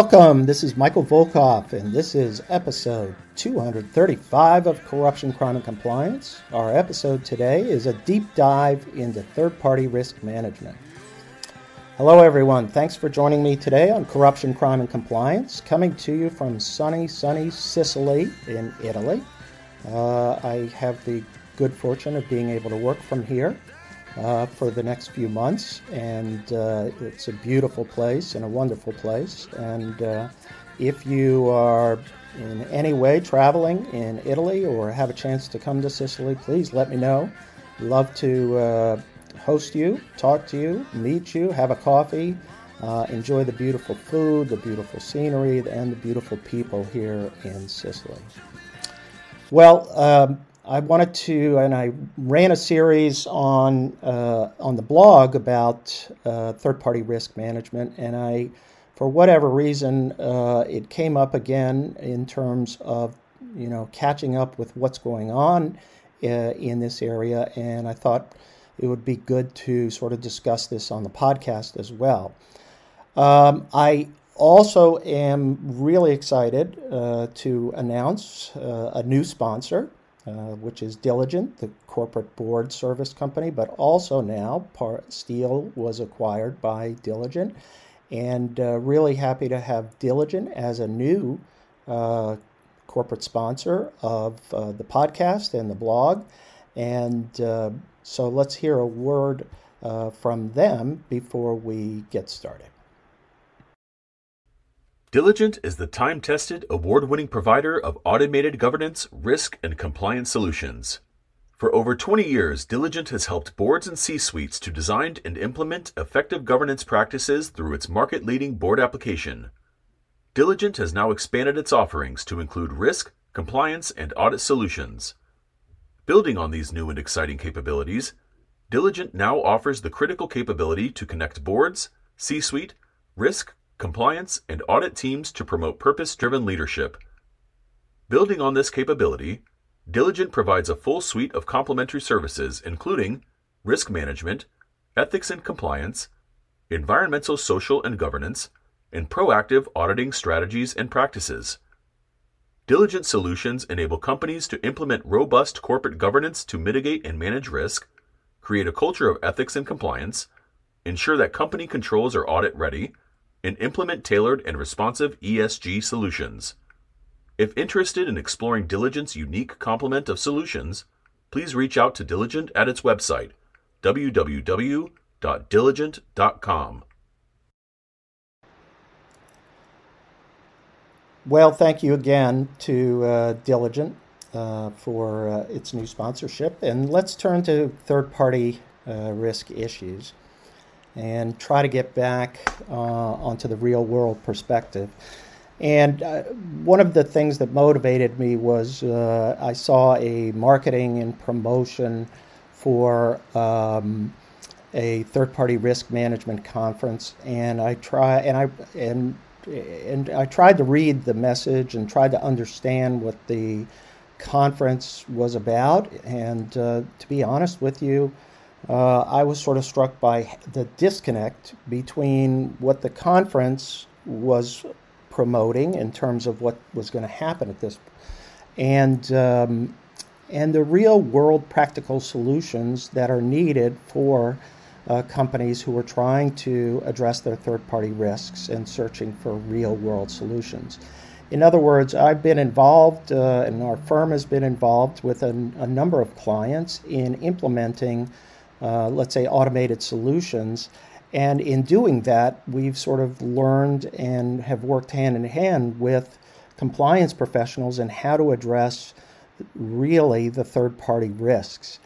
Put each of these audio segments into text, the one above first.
welcome. This is Michael Volkov, and this is episode 235 of Corruption, Crime, and Compliance. Our episode today is a deep dive into third party risk management. Hello, everyone. Thanks for joining me today on Corruption, Crime, and Compliance, coming to you from sunny, sunny Sicily in Italy. Uh, I have the good fortune of being able to work from here uh, for the next few months, and uh, it's a beautiful place and a wonderful place. And uh, if you are in any way traveling in Italy or have a chance to come to Sicily, please let me know. Love to uh, host you, talk to you, meet you, have a coffee, uh, enjoy the beautiful food, the beautiful scenery, and the beautiful people here in Sicily. Well, um, I wanted to, and I ran a series on uh, on the blog about uh, third-party risk management, and I, for whatever reason, uh, it came up again in terms of you know catching up with what's going on uh, in this area, and I thought it would be good to sort of discuss this on the podcast as well. Um, I also am really excited uh, to announce uh, a new sponsor, uh, which is Diligent, the corporate board service company, but also now Par- Steele was acquired by Diligent. And uh, really happy to have Diligent as a new uh, corporate sponsor of uh, the podcast and the blog. And so let's hear a word from them before we get started. Diligent is the time tested, award winning provider of automated governance, risk, and compliance solutions. For over 20 years, Diligent has helped boards and C suites to design and implement effective governance practices through its market leading board application. Diligent has now expanded its offerings to include risk, compliance, and audit solutions. Building on these new and exciting capabilities, Diligent now offers the critical capability to connect boards, C suite, risk, compliance, and audit teams to promote purpose driven leadership. Building on this capability, Diligent provides a full suite of complementary services, including risk management, ethics and compliance, environmental, social, and governance, and proactive auditing strategies and practices. Diligent solutions enable companies to implement robust corporate governance to mitigate and manage risk, create a culture of ethics and compliance, ensure that company controls are audit ready, and implement tailored and responsive ESG solutions. If interested in exploring Diligent's unique complement of solutions, please reach out to Diligent at its website, www.diligent.com. Well, thank you again to uh, Diligent uh, for uh, its new sponsorship. And let's turn to third party uh, risk issues and try to get back uh, onto the real world perspective. And uh, one of the things that motivated me was uh, I saw a marketing and promotion for um, a third-party risk management conference, and I try and I and and I tried to read the message and tried to understand what the conference was about. And uh, to be honest with you, uh, I was sort of struck by the disconnect between what the conference was promoting in terms of what was going to happen at this, and um, and the real world practical solutions that are needed for uh, companies who are trying to address their third party risks and searching for real world solutions. In other words, I've been involved, uh, and our firm has been involved with a, a number of clients in implementing uh, let's say, automated solutions. And in doing that, we've sort of learned and have worked hand in hand with compliance professionals and how to address really the third party risks.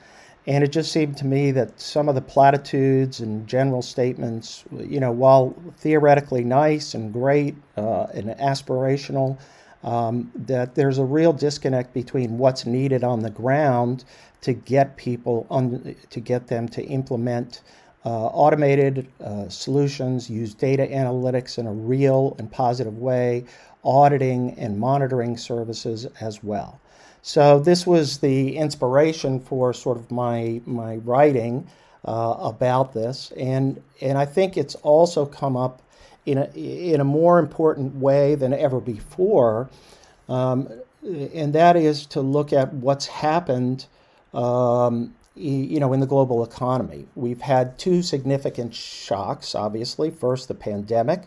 And it just seemed to me that some of the platitudes and general statements, you know, while theoretically nice and great uh, and aspirational, um, that there's a real disconnect between what's needed on the ground to get people on, to get them to implement uh, automated uh, solutions use data analytics in a real and positive way, auditing and monitoring services as well. So this was the inspiration for sort of my my writing uh, about this, and and I think it's also come up in a in a more important way than ever before, um, and that is to look at what's happened. Um, you know, in the global economy, we've had two significant shocks. Obviously, first the pandemic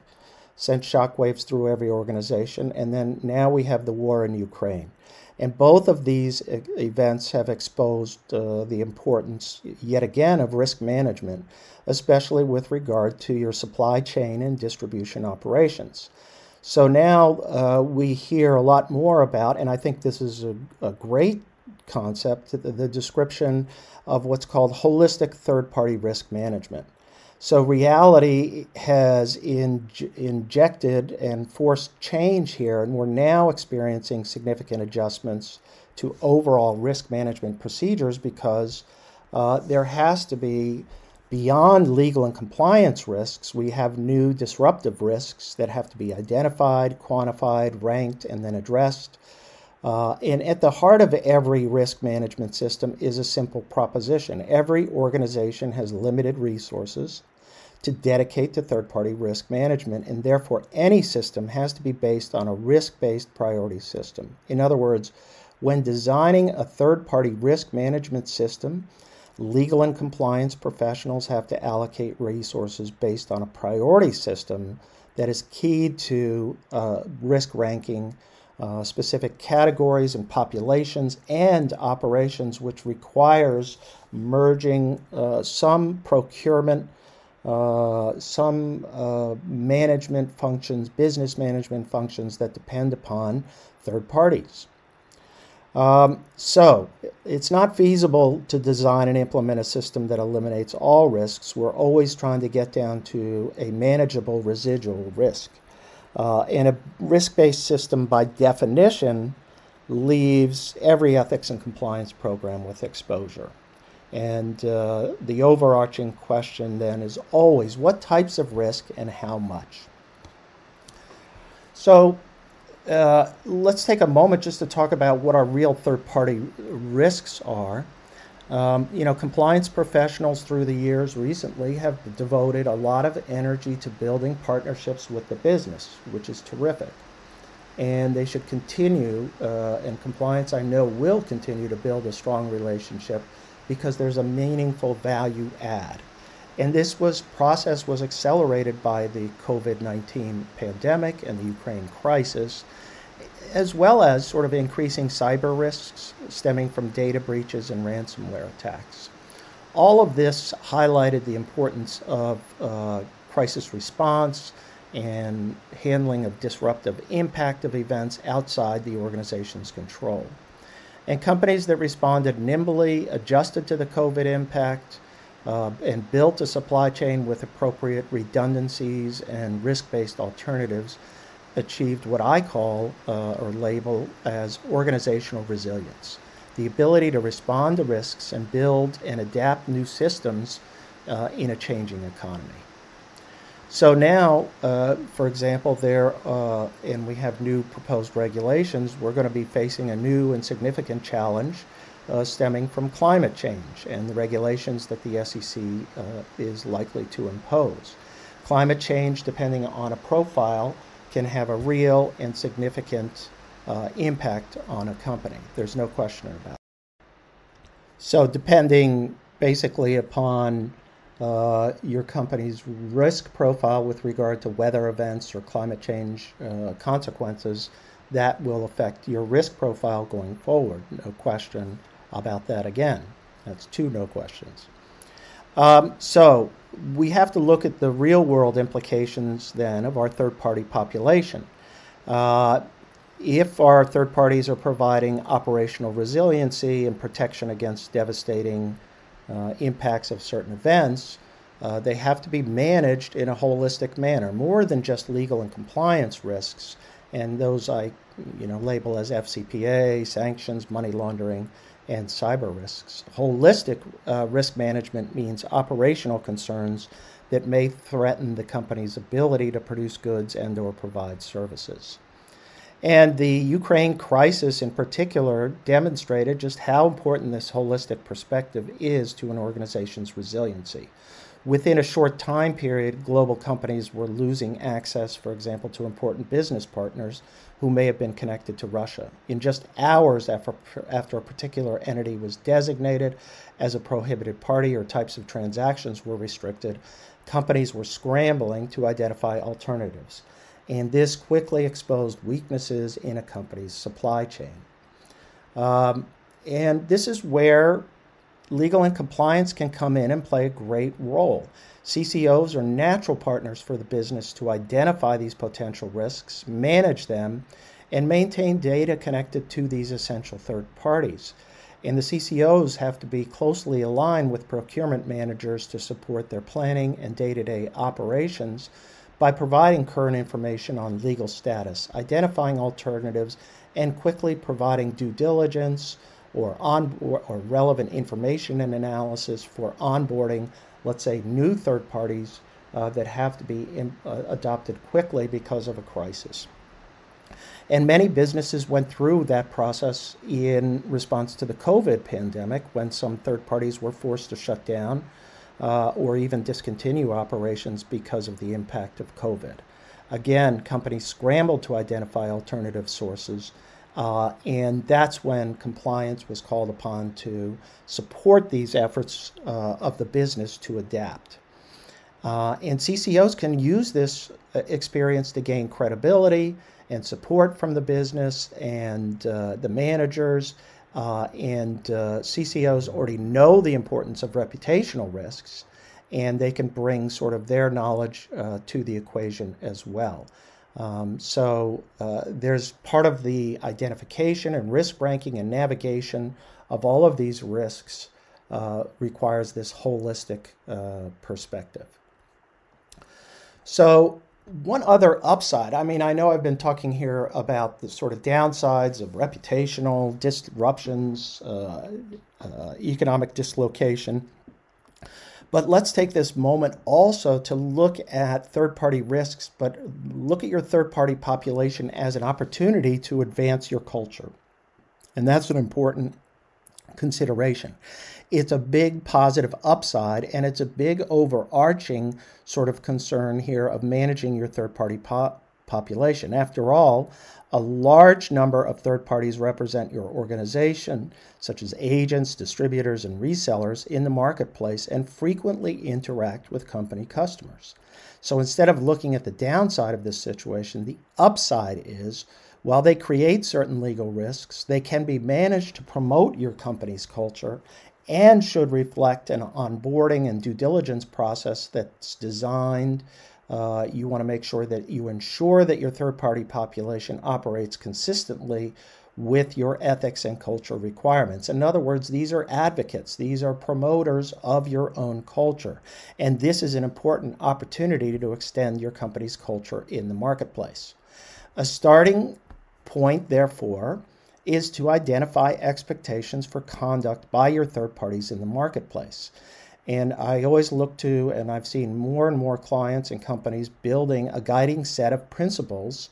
sent shockwaves through every organization, and then now we have the war in Ukraine. And both of these events have exposed uh, the importance, yet again, of risk management, especially with regard to your supply chain and distribution operations. So now uh, we hear a lot more about, and I think this is a, a great concept, the, the description of what's called holistic third party risk management. So reality has in, injected and forced change here, and we're now experiencing significant adjustments to overall risk management procedures because uh, there has to be, beyond legal and compliance risks, we have new disruptive risks that have to be identified, quantified, ranked, and then addressed. Uh, and at the heart of every risk management system is a simple proposition every organization has limited resources to dedicate to third party risk management, and therefore any system has to be based on a risk based priority system. In other words, when designing a third party risk management system, legal and compliance professionals have to allocate resources based on a priority system that is keyed to uh, risk ranking uh, specific categories and populations and operations, which requires merging uh, some procurement, uh, some uh, management functions, business management functions that depend upon third parties. Um, so it's not feasible to design and implement a system that eliminates all risks. We're always trying to get down to a manageable residual risk. Uh, and a risk based system, by definition, leaves every ethics and compliance program with exposure. And uh, the overarching question then is always what types of risk and how much? So uh, let's take a moment just to talk about what our real third party risks are. Um, you know, compliance professionals through the years recently have devoted a lot of energy to building partnerships with the business, which is terrific. And they should continue, uh, and compliance, I know, will continue to build a strong relationship because there's a meaningful value add. And this was process was accelerated by the COVID-19 pandemic and the Ukraine crisis as well as sort of increasing cyber risks stemming from data breaches and ransomware attacks. All of this highlighted the importance of uh, crisis response and handling of disruptive impact of events outside the organization's control. And companies that responded nimbly, adjusted to the COVID impact, uh, and built a supply chain with appropriate redundancies and risk based alternatives achieved what I call uh, or label as organizational resilience the ability to respond to risks and build and adapt new systems uh, in a changing economy. So now, uh, for example, there, uh, and we have new proposed regulations, we're going to be facing a new and significant challenge uh, stemming from climate change and the regulations that the SEC uh, is likely to impose. Climate change, depending on a profile, can have a real and significant uh, impact on a company. There's no question about it. So, depending basically upon uh, your company's risk profile with regard to weather events or climate change uh, consequences, that will affect your risk profile going forward. No question about that again. That's two no questions. Um, so, we have to look at the real world implications then of our third party population. Uh, if our third parties are providing operational resiliency and protection against devastating uh, impacts of certain events, uh, they have to be managed in a holistic manner, more than just legal and compliance risks. And those I, you know, label as FCPA, sanctions, money laundering, and cyber risks. Holistic uh, risk management means operational concerns that may threaten the company's ability to produce goods and or provide services. And the Ukraine crisis in particular demonstrated just how important this holistic perspective is to an organization's resiliency. Within a short time period, global companies were losing access, for example, to important business partners who may have been connected to Russia. In just hours after, after a particular entity was designated as a prohibited party or types of transactions were restricted, companies were scrambling to identify alternatives. And this quickly exposed weaknesses in a company's supply chain. Um, and this is where legal and compliance can come in and play a great role. CCOs are natural partners for the business to identify these potential risks, manage them, and maintain data connected to these essential third parties. And the CCOs have to be closely aligned with procurement managers to support their planning and day to day operations by providing current information on legal status, identifying alternatives, and quickly providing due diligence or, on, or, relevant information and analysis for onboarding let's say, new third parties uh, that have to be in, uh, adopted quickly because of a crisis. And many businesses went through that process in response to the COVID pandemic when some third parties were forced to shut down uh, or even discontinue operations because of the impact of COVID. Again, companies scrambled to identify alternative sources uh, and that's when compliance was called upon to support these efforts uh, of the business to adapt. Uh, and CCOs can use this uh, experience to gain credibility and support from the business and uh, the managers. Uh, and CCOs already know the importance of reputational risks, and they can bring sort of their knowledge to the equation as well. Um, so uh, there's part of the identification and risk ranking and navigation of all of these risks uh, requires this holistic uh, perspective. So one other upside, I mean, I know I've been talking here about the sort of downsides of reputational disruptions, uh, uh, economic dislocation. But let's take this moment also to look at third party risks, but look at your third party population as an opportunity to advance your culture. And that's an important consideration. It's a big positive upside, and it's a big overarching sort of concern here of managing your third party po- population. After all, a large number of third parties represent your organization, such as agents, distributors, and resellers in the marketplace, and frequently interact with company customers. So instead of looking at the downside of this situation, the upside is while they create certain legal risks, they can be managed to promote your company's culture and should reflect an onboarding and due diligence process that's designed uh, you want to make sure that you ensure that your third party population operates consistently with your ethics and culture requirements. In other words, these are advocates, these are promoters of your own culture. And this is an important opportunity to extend your company's culture in the marketplace. A starting point, therefore, is to identify expectations for conduct by your third parties in the marketplace. And I always look to, and I've seen more and more clients and companies building a guiding set of principles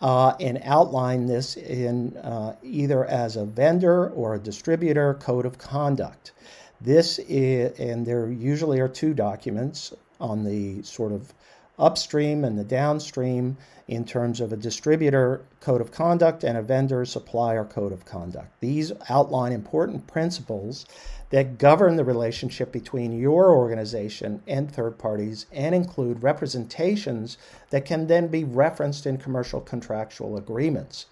uh, and outline this in uh, either as a vendor or a distributor code of conduct. This is, and there usually are two documents on the sort of upstream and the downstream in terms of a distributor code of conduct and a vendor supplier code of conduct. These outline important principles that govern the relationship between your organization and third parties and include representations that can then be referenced in commercial contractual agreements.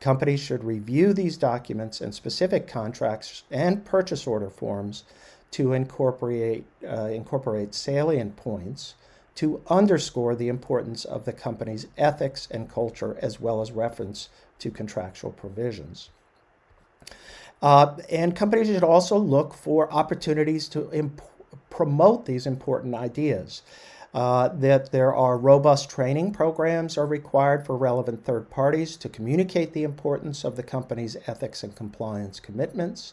Companies should review these documents and specific contracts and purchase order forms to incorporate, uh, incorporate salient points to underscore the importance of the company's ethics and culture as well as reference to contractual provisions. Uh, and companies should also look for opportunities to promote these important ideas. Uh, that there are robust training programs are required for relevant third parties to communicate the importance of the company's ethics and compliance commitments.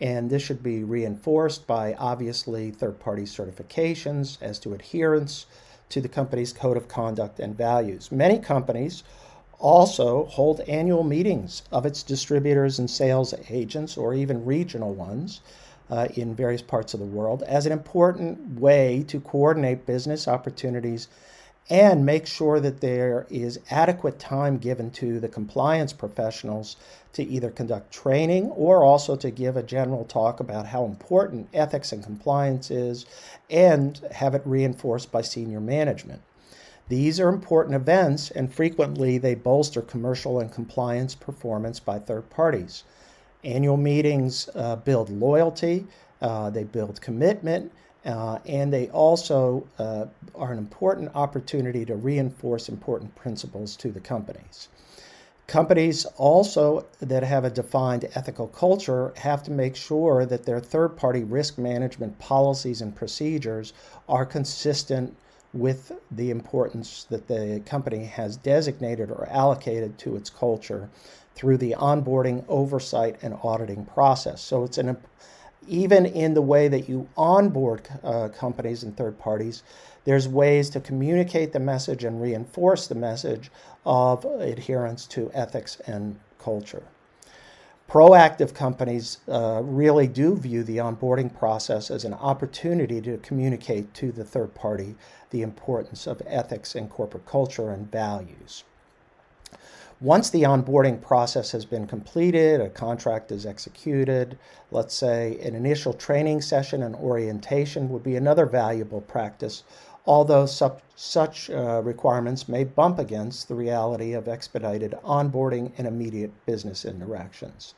And this should be reinforced by obviously third party certifications as to adherence to the company's code of conduct and values. Many companies also hold annual meetings of its distributors and sales agents, or even regional ones. Uh, in various parts of the world as an important way to coordinate business opportunities and make sure that there is adequate time given to the compliance professionals to either conduct training or also to give a general talk about how important ethics and compliance is and have it reinforced by senior management. These are important events, and frequently they bolster commercial and compliance performance by third parties. Annual meetings uh, build loyalty, uh, they build commitment, uh, and they also uh, are an important opportunity to reinforce important principles to the companies. Companies also that have a defined ethical culture have to make sure that their third party risk management policies and procedures are consistent with the importance that the company has designated or allocated to its culture through the onboarding, oversight, and auditing process. So it's an even in the way that you onboard uh, companies and third parties, there's ways to communicate the message and reinforce the message of adherence to ethics and culture. Proactive companies uh, really do view the onboarding process as an opportunity to communicate to the third party the importance of ethics and corporate culture and values. Once the onboarding process has been completed, a contract is executed, let's say an initial training session and orientation would be another valuable practice, although such, uh, requirements may bump against the reality of expedited onboarding and immediate business interactions.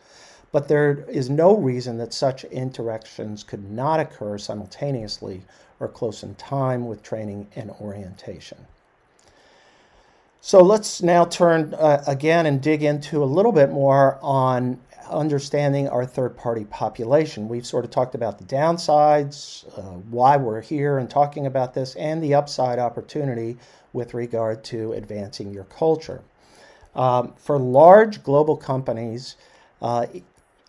But there is no reason that such interactions could not occur simultaneously or close in time with training and orientation. So let's now turn uh, again and dig into a little bit more on understanding our third party population. We've sort of talked about the downsides, uh, why we're here and talking about this, and the upside opportunity with regard to advancing your culture. Um, for large global companies, uh,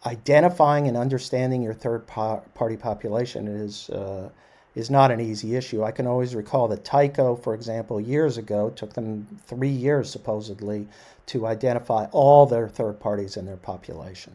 identifying and understanding your third party population is uh, is not an easy issue. I can always recall that Tyco, for example, years ago, took them three years supposedly to identify all their third parties in their population.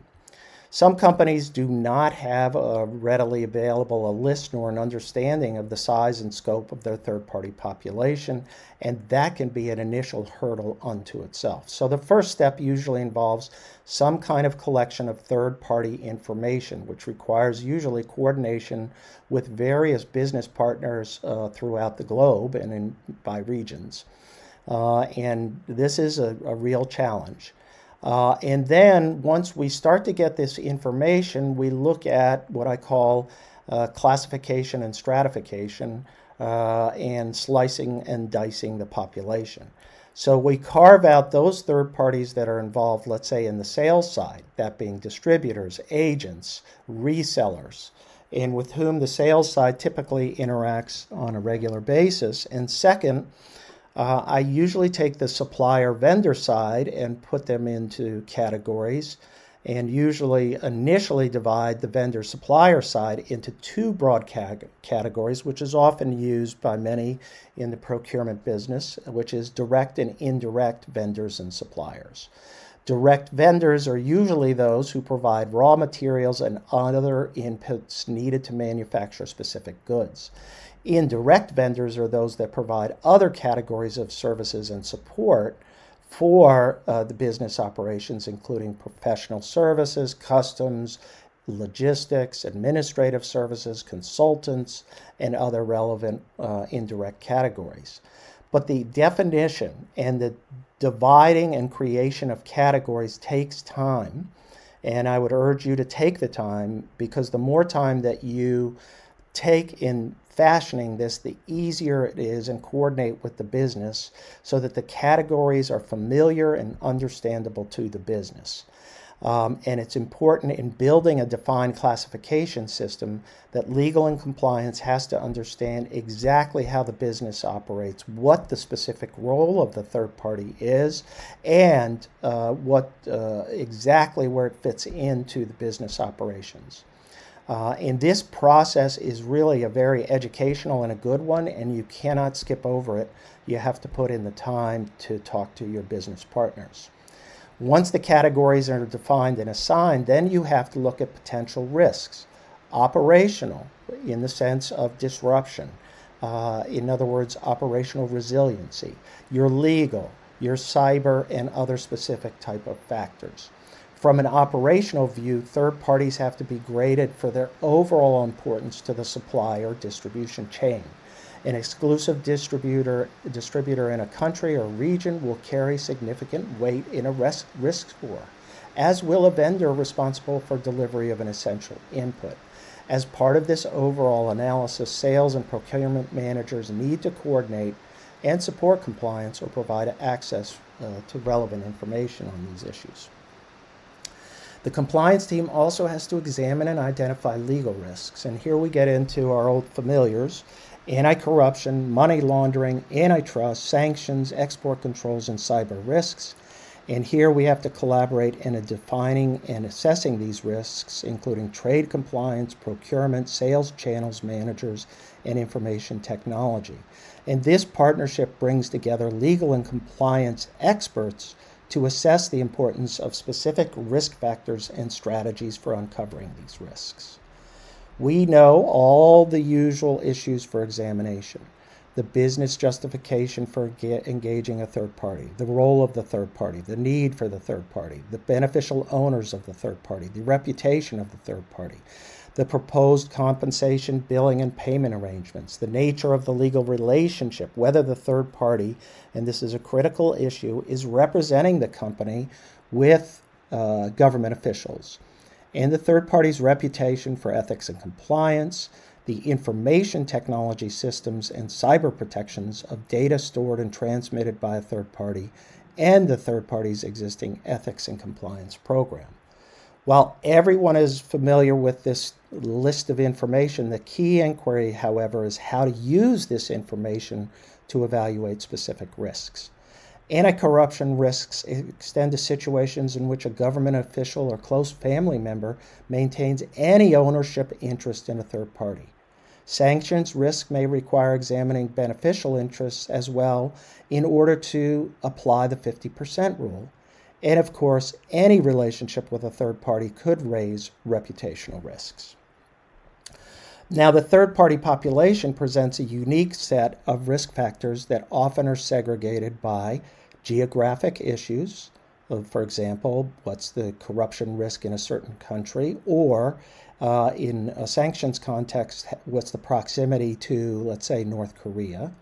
Some companies do not have a readily available a list nor an understanding of the size and scope of their third party population, and that can be an initial hurdle unto itself. So, the first step usually involves some kind of collection of third party information, which requires usually coordination with various business partners uh, throughout the globe and in, by regions. Uh, and this is a, a real challenge. Uh, and then once we start to get this information, we look at what I call uh, classification and stratification uh, and slicing and dicing the population. So we carve out those third parties that are involved, let's say, in the sales side, that being distributors, agents, resellers, and with whom the sales side typically interacts on a regular basis. And second, uh, I usually take the supplier vendor side and put them into categories and usually initially divide the vendor supplier side into two broad categories, which is often used by many in the procurement business, which is direct and indirect vendors and suppliers. Direct vendors are usually those who provide raw materials and other inputs needed to manufacture specific goods. Indirect vendors are those that provide other categories of services and support for uh, the business operations, including professional services, customs, logistics, administrative services, consultants, and other relevant uh, indirect categories. But the definition and the dividing and creation of categories takes time. And I would urge you to take the time because the more time that you take in fashioning this, the easier it is and coordinate with the business so that the categories are familiar and understandable to the business. Um, and it's important in building a defined classification system that legal and compliance has to understand exactly how the business operates, what the specific role of the third party is, and uh, what uh, exactly where it fits into the business operations. Uh, and this process is really a very educational and a good one, and you cannot skip over it. You have to put in the time to talk to your business partners. Once the categories are defined and assigned, then you have to look at potential risks. Operational, in the sense of disruption. Uh, in other words, operational resiliency. Your legal, your cyber, and other specific type of factors. From an operational view, third parties have to be graded for their overall importance to the supply or distribution chain. An exclusive distributor, distributor in a country or region will carry significant weight in a risk, risk score, as will a vendor responsible for delivery of an essential input. As part of this overall analysis, sales and procurement managers need to coordinate and support compliance or provide access uh, to relevant information on these issues. The compliance team also has to examine and identify legal risks. And here we get into our old familiars anti corruption, money laundering, antitrust, sanctions, export controls, and cyber risks. And here we have to collaborate in defining and assessing these risks, including trade compliance, procurement, sales channels managers, and information technology. And this partnership brings together legal and compliance experts to assess the importance of specific risk factors and strategies for uncovering these risks. We know all the usual issues for examination the business justification for engaging a third party, the role of the third party, the need for the third party, the beneficial owners of the third party, the reputation of the third party, the proposed compensation, billing, and payment arrangements, the nature of the legal relationship, whether the third party, and this is a critical issue, is representing the company with uh, government officials, and the third party's reputation for ethics and compliance, the information technology systems and cyber protections of data stored and transmitted by a third party, and the third party's existing ethics and compliance program. While everyone is familiar with this list of information, the key inquiry, however, is how to use this information to evaluate specific risks. Anti corruption risks extend to situations in which a government official or close family member maintains any ownership interest in a third party. Sanctions risk may require examining beneficial interests as well in order to apply the 50% rule and of course, any relationship with a third party could raise reputational risks. Now, the third party population presents a unique set of risk factors that often are segregated by geographic issues. Uh, for example, what's the corruption risk in a certain country? Or uh, in a sanctions context, what's the proximity to, let's say, North Korea?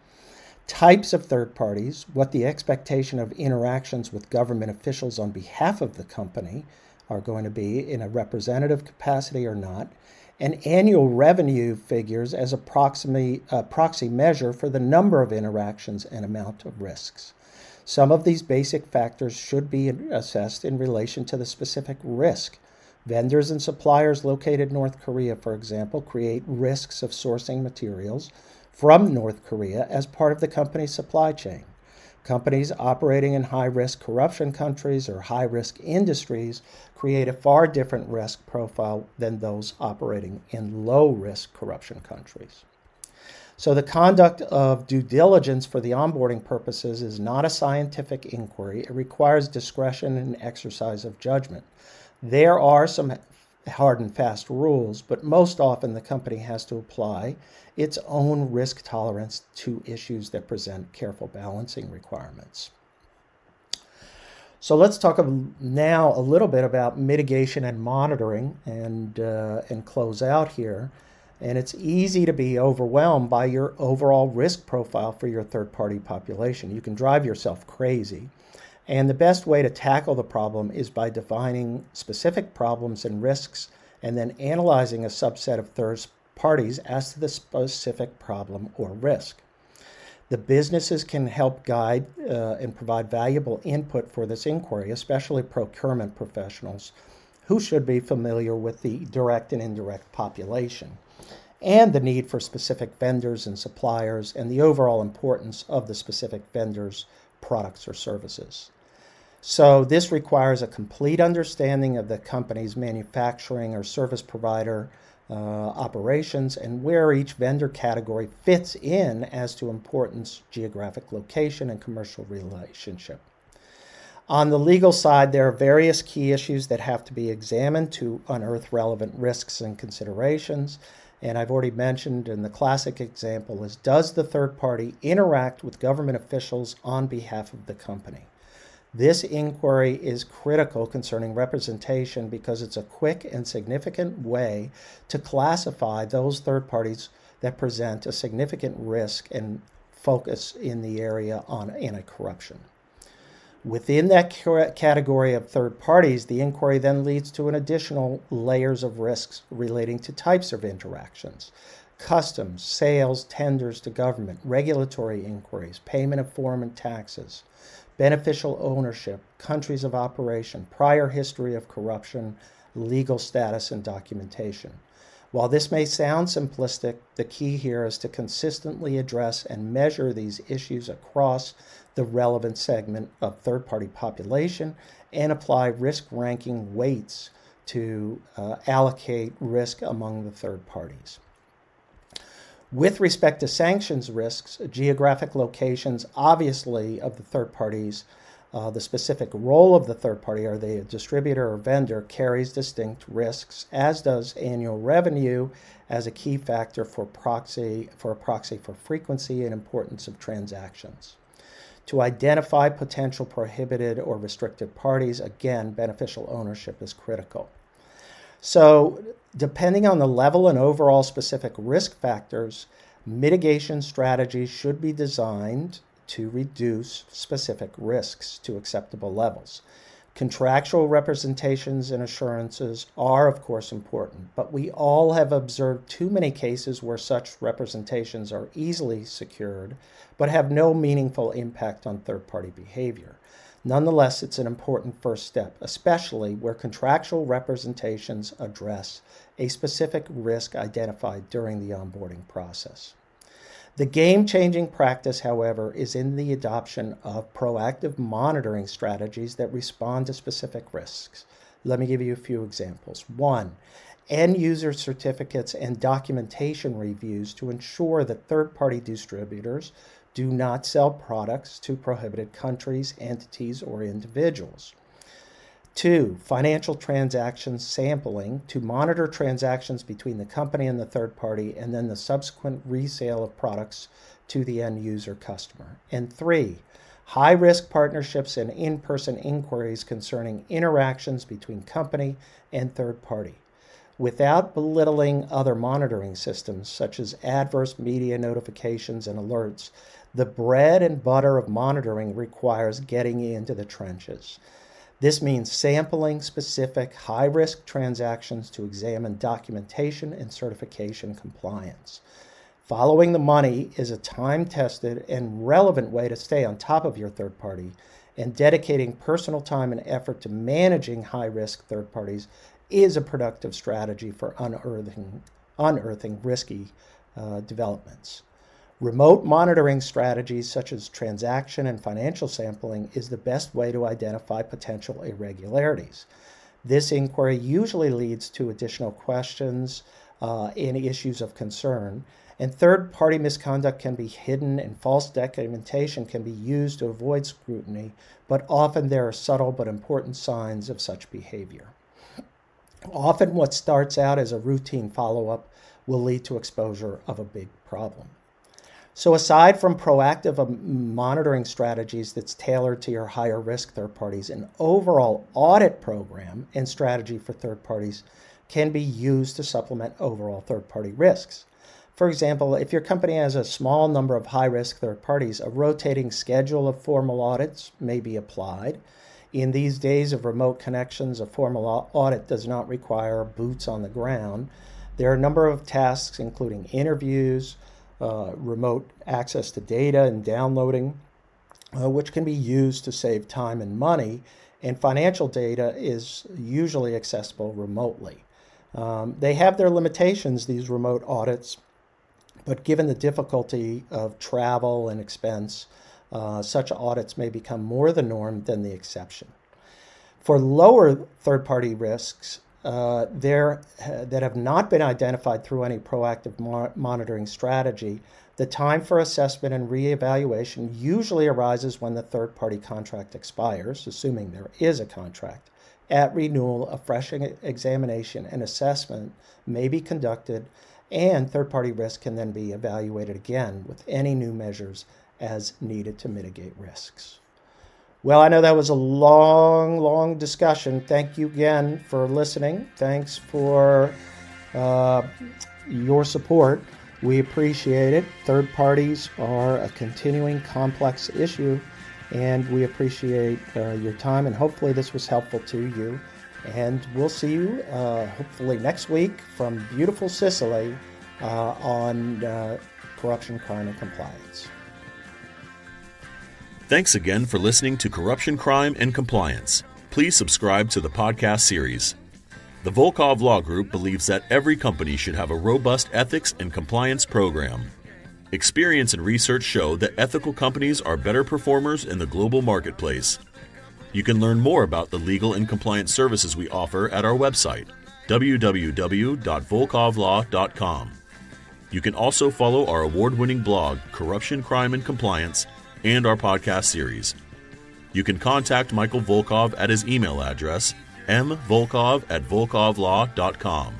Types of third parties, what the expectation of interactions with government officials on behalf of the company are going to be in a representative capacity or not, and annual revenue figures as a proxy, proxy measure for the number of interactions and amount of risks. Some of these basic factors should be assessed in relation to the specific risk. Vendors and suppliers located North Korea, for example, create risks of sourcing materials from North Korea as part of the company's supply chain. Companies operating in high risk corruption countries or high risk industries create a far different risk profile than those operating in low risk corruption countries. So, the conduct of due diligence for the onboarding purposes is not a scientific inquiry. It requires discretion and exercise of judgment. There are some hard and fast rules, but most often the company has to apply its own risk tolerance to issues that present careful balancing requirements. So let's talk now a little bit about mitigation and monitoring and, uh, and close out here. And it's easy to be overwhelmed by your overall risk profile for your third party population. You can drive yourself crazy. And the best way to tackle the problem is by defining specific problems and risks and then analyzing a subset of third parties as to the specific problem or risk. The businesses can help guide uh, and provide valuable input for this inquiry, especially procurement professionals who should be familiar with the direct and indirect population and the need for specific vendors and suppliers and the overall importance of the specific vendors' products or services. So, this requires a complete understanding of the company's manufacturing or service provider uh, operations, and where each vendor category fits in as to importance, geographic location, and commercial relationship. On the legal side, there are various key issues that have to be examined to unearth relevant risks and considerations. And I've already mentioned, and the classic example is does the third party interact with government officials on behalf of the company? This inquiry is critical concerning representation because it's a quick and significant way to classify those third parties that present a significant risk and focus in the area on anti corruption. Within that category of third parties, the inquiry then leads to an additional layers of risks relating to types of interactions customs, sales, tenders to government, regulatory inquiries, payment of foreign taxes, beneficial ownership, countries of operation, prior history of corruption, legal status, and documentation. While this may sound simplistic, the key here is to consistently address and measure these issues across the relevant segment of third party population and apply risk ranking weights to uh, allocate risk among the third parties. With respect to sanctions risks, geographic locations, obviously, of the third parties, uh, the specific role of the third party, are they a distributor or vendor, carries distinct risks, as does annual revenue as a key factor for proxy for a proxy for frequency and importance of transactions. To identify potential prohibited or restricted parties, again, beneficial ownership is critical. So, depending on the level and overall specific risk factors, mitigation strategies should be designed to reduce specific risks to acceptable levels. Contractual representations and assurances are, of course, important, but we all have observed too many cases where such representations are easily secured but have no meaningful impact on third party behavior. Nonetheless, it's an important first step, especially where contractual representations address a specific risk identified during the onboarding process. The game changing practice, however, is in the adoption of proactive monitoring strategies that respond to specific risks. Let me give you a few examples. One, end user certificates and documentation reviews to ensure that third party distributors do not sell products to prohibited countries, entities, or individuals. Two, financial transactions sampling to monitor transactions between the company and the third party and then the subsequent resale of products to the end user customer. And three, high risk partnerships and in person inquiries concerning interactions between company and third party. Without belittling other monitoring systems, such as adverse media notifications and alerts, the bread and butter of monitoring requires getting into the trenches. This means sampling specific high risk transactions to examine documentation and certification compliance. Following the money is a time tested and relevant way to stay on top of your third party, and dedicating personal time and effort to managing high risk third parties is a productive strategy for unearthing, unearthing risky uh, developments. Remote monitoring strategies such as transaction and financial sampling is the best way to identify potential irregularities. This inquiry usually leads to additional questions uh, and issues of concern, and third party misconduct can be hidden and false documentation can be used to avoid scrutiny, but often there are subtle but important signs of such behavior. Often, what starts out as a routine follow up will lead to exposure of a big problem. So, aside from proactive um, monitoring strategies that's tailored to your higher risk third parties, an overall audit program and strategy for third parties can be used to supplement overall third party risks. For example, if your company has a small number of high risk third parties, a rotating schedule of formal audits may be applied. In these days of remote connections, a formal audit does not require boots on the ground. There are a number of tasks, including interviews, uh, remote access to data and downloading, uh, which can be used to save time and money. And financial data is usually accessible remotely. Um, they have their limitations, these remote audits, but given the difficulty of travel and expense, uh, such audits may become more the norm than the exception. For lower third party risks, uh, there uh, that have not been identified through any proactive mo- monitoring strategy, the time for assessment and reevaluation usually arises when the third party contract expires, assuming there is a contract. At renewal, a fresh examination and assessment may be conducted, and third party risk can then be evaluated again with any new measures as needed to mitigate risks. Well, I know that was a long, long discussion. Thank you again for listening. Thanks for uh, your support. We appreciate it. Third parties are a continuing complex issue, and we appreciate uh, your time. And hopefully, this was helpful to you. And we'll see you uh, hopefully next week from beautiful Sicily uh, on uh, corruption, crime, and compliance. Thanks again for listening to Corruption, Crime, and Compliance. Please subscribe to the podcast series. The Volkov Law Group believes that every company should have a robust ethics and compliance program. Experience and research show that ethical companies are better performers in the global marketplace. You can learn more about the legal and compliance services we offer at our website, www.volkovlaw.com. You can also follow our award winning blog, Corruption, Crime, and Compliance, and our podcast series. You can contact Michael Volkov at his email address, mvolkov at volkovlaw.com.